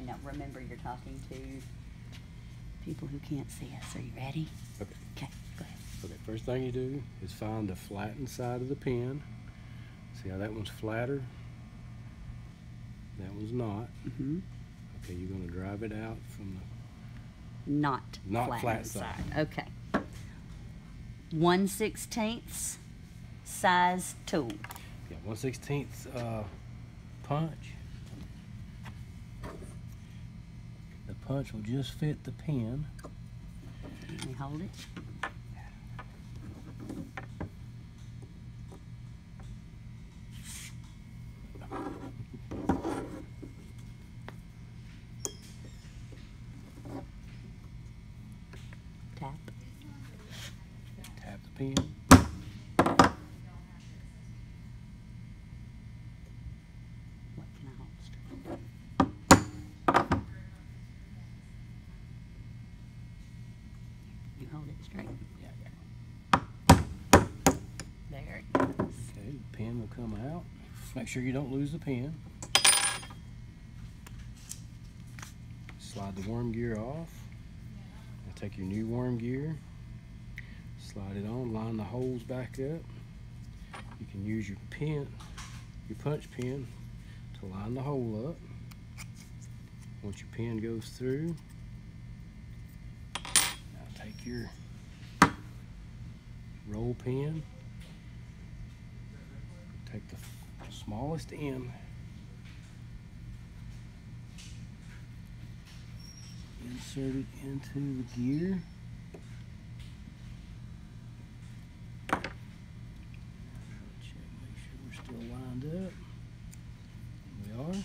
Okay, now remember you're talking to people who can't see us. Are you ready? Okay. Okay, go ahead. Okay, first thing you do is find the flattened side of the pin. See how that one's flatter? That one's not. Mm-hmm. Okay, you're gonna drive it out from the, Not, Not flat, flat side. side. Okay. One sixteenth size tool. yeah, one sixteenth, uh, punch. Punch will just fit the pin. Let me hold it. Tap. Tap the pin. What can I hold? You hold it straight. There it goes. Okay, the pin will come out. Make sure you don't lose the pin. Slide the worm gear off. Now take your new worm gear, slide it on, line the holes back up. You can use your pin, your punch pin, to line the hole up. Once your pin goes through, take your roll pin, Take the smallest end. Insert it into the gear. Check, make sure we're still lined up. We are.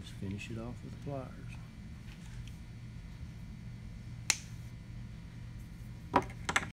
Just finish it off with pliers.